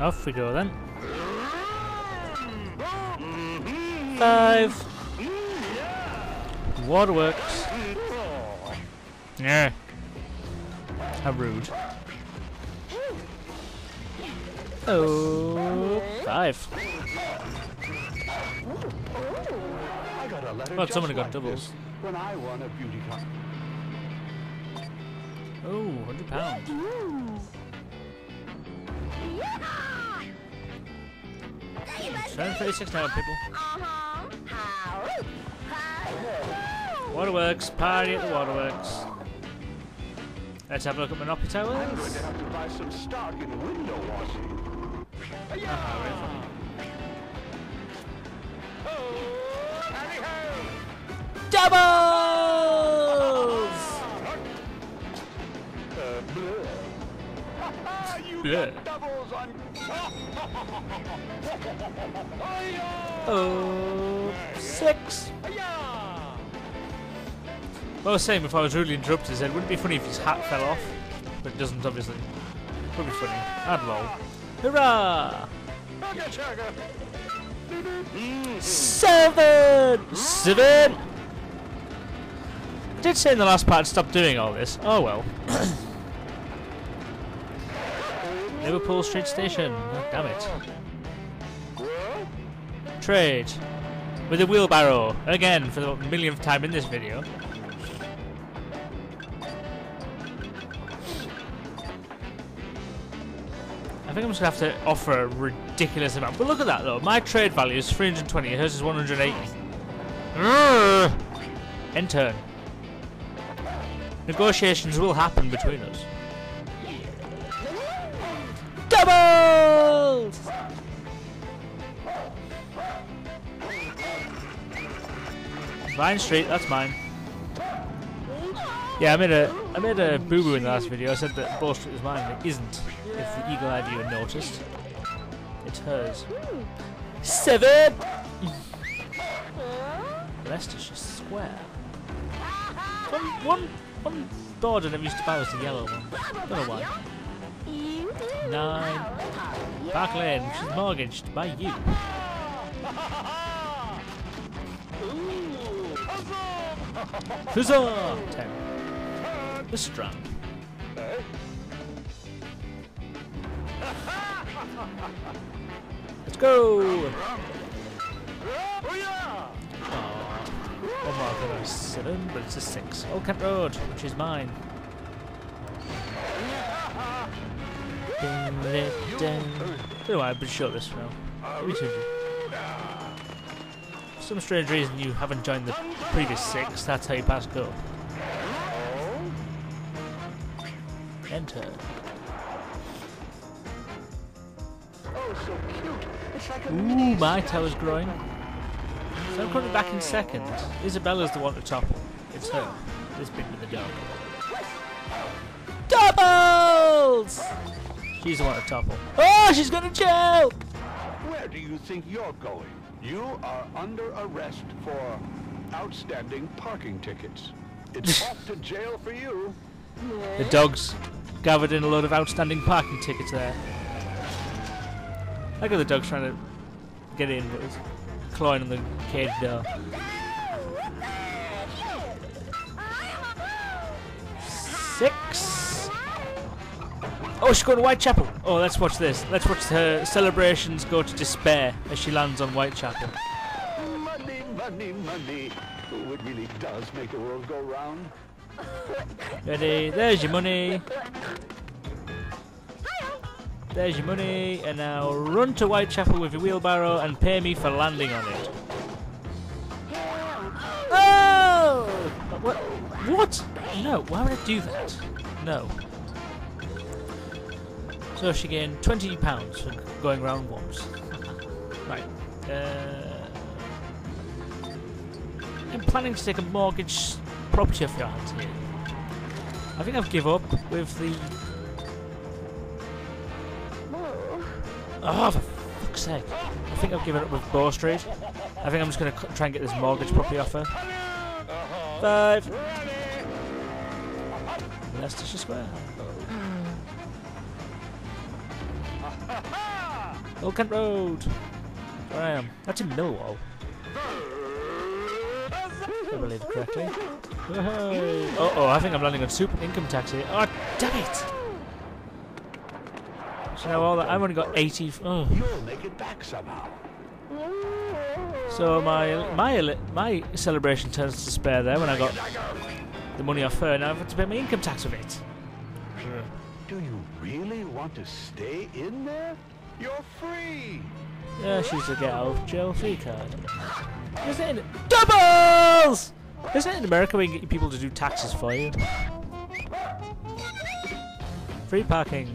Off we go then. Five. Waterworks. Yeah. How rude. Oh, five. I got a letter Well, someone got like doubles. this when I won a beauty contest. Oh, 100 pounds. Seven thirty-six now, people. Waterworks, party at the waterworks. Let's have a look at Monopoly I'm going Towers. to have to buy some stock in window washing. Ah, Doubles! Uh, bleh. you Bleh. got doubles on. Oh, six. Well, I was saying before I was rudely interrupted, I said, wouldn't it be funny if his hat fell off? But it doesn't, obviously. Would be funny. I'd lol. Hurrah! Seven! Seven! I did say in the last part stop doing all this. Oh well. Liverpool Street Station. Oh, damn it. Trade. With a wheelbarrow. Again, for the millionth time in this video. I think I'm just going to have to offer a ridiculous amount. But look at that though. My trade value is 320, hers is 180. Urgh. End turn. Negotiations will happen between us. Doubles! Vine Street, that's mine. Yeah, I made a I made a boo boo in the last video. I said that Bow Street was mine. It isn't. If the eagle eye viewer noticed, it's hers. Seven. Leicestershire Square. One one one border that we used to buy was the yellow one. I don't know why. Nine. Park Lane, which is mortgaged by you. Huzzah! Ten. The Strand. Let's go! Aw. One more a seven, but it's a six. Old Kent Road, which is mine. Why I've been short this for now. Maybe two. For some strange reason you haven't joined the previous six, that's how you pass go. Enter. Oh, so cute. It's like a Ooh, my tower's growing. So I'm currently back in second. Isabella's the one to topple. It's her. This big with the dog. She's the one to topple. Oh, she's gonna jail! Where do you think you're going? You are under arrest for outstanding parking tickets. It's off to jail for you. The dog's gathered in a load of outstanding parking tickets there. Look at the dog's trying to get in, but it's clawing on the cage door. Uh, Six. Oh, she's going to Whitechapel. Oh, let's watch this. Let's watch her celebrations go to despair as she lands on Whitechapel. Money, money, money. Oh, it really does make the world go round. Ready? There's your money. There's your money. And now run to Whitechapel with your wheelbarrow and pay me for landing on it. Oh! What? What? No, why would I do that? No. So she gained twenty pounds for going round once. right. Uh, I'm planning to take a mortgage property off your hands here. I think I've give up with the. Oh, for fuck's sake! I think I've given up with Bow Street. I think I'm just going to try and get this mortgage property offer. Five. Leicestershire Square. Old Kent Road. Where I am. That's in Millwall. If I believe it correctly. Uh oh, I think I'm landing on super income tax here. Oh, damn it! So now all that, I've only got 80. Oh. You'll make it back somehow. So my my my celebration turns to spare there when I got the money off her. Now I have to pay my income tax with it. Do you really want to stay in there? You're free. Yeah, she's a get out of jail free card. Is it in doubles? Isn't it in America where you get people to do taxes for you? Free parking.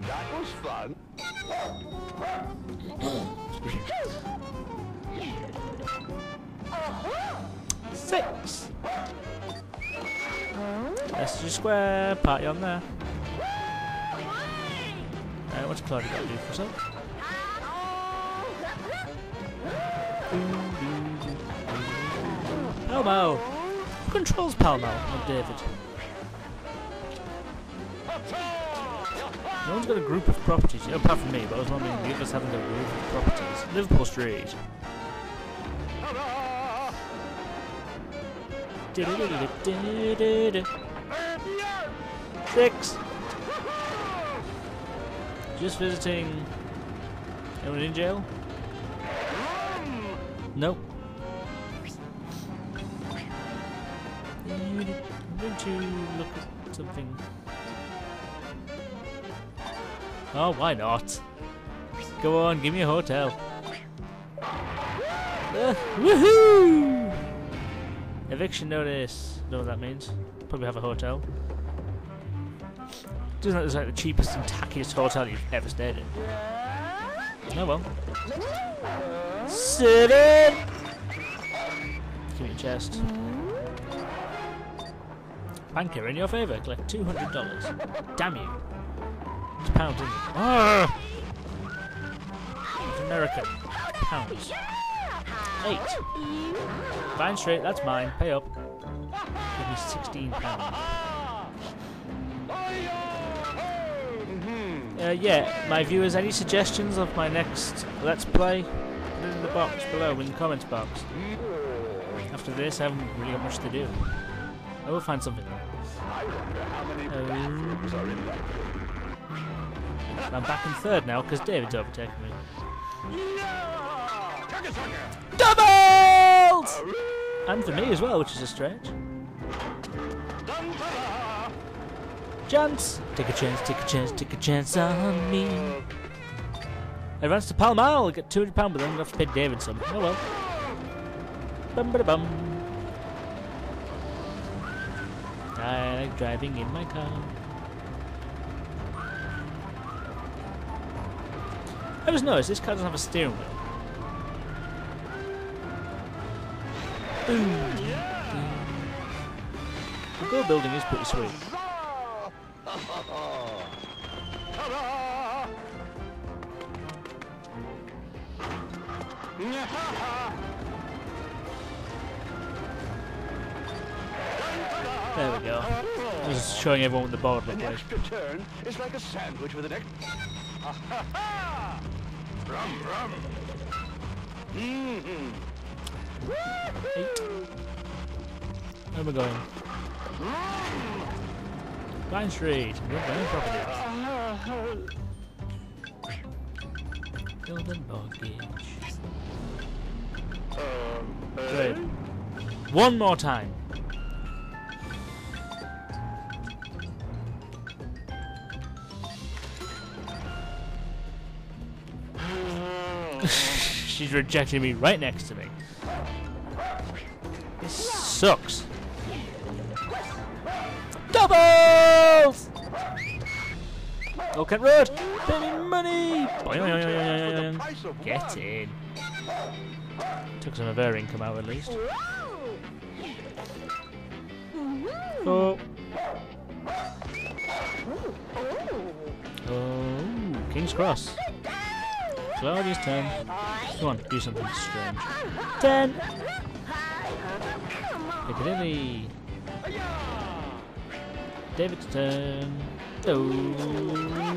That was fun. Six. SG Square, party on there. What's Claudia got do for herself? Pall Mall! Who controls Pall Mall? Oh, David. No one's got a group of properties, apart from me, but I was wondering the others haven't got a group of properties. Liverpool Street. Six. Just visiting. Anyone in jail? Nope. Going to look at something. Oh, why not? Go on, give me a hotel. Uh, woohoo! Eviction notice. Know what that means? Probably have a hotel. Doesn't look like the cheapest and tackiest hotel you've ever stayed in. Oh well. Seven! Give me a chest. Banker in your favour, collect $200. Damn you. It's pounds, isn't? Ah! Pounds. Eight. Vine straight, that's mine. Pay up. Give me 16 Uh, yeah, my viewers, any suggestions of my next Let's Play? Put it in the box below, in the comments box. After this, I haven't really got much to do. I will find something. I wonder how many black Um, fruits are in that. I'm back in third now because David's overtaken me. Chugga-chugga. And for me as well, which is a stretch. Chance! Take a chance, take a chance, take a chance on me. I Advance to Pall Mall, get £200, but then I'm going to have to pay David some. Oh well. Bum ba bum. I like driving in my car. I just noticed this car doesn't have a steering wheel. Boom. The gold building is pretty sweet. There we go. Just showing everyone what the board An looked like. turn is like a sandwich with an extra. Rum, rum. Mm-hmm. Eight. Where am I going? Vine Street. Good Vine properties. Golden mortgage. Uh, Great. One more time. She's rejecting me right next to me. This sucks. Doubles! Old Road! Pay me money! Boing. Get in. Took some of her income out at least. Oh. Oh, King's Cross. Claudia's turn. Come on, do something strange. Ten! Piccadilly. David's turn. Oh.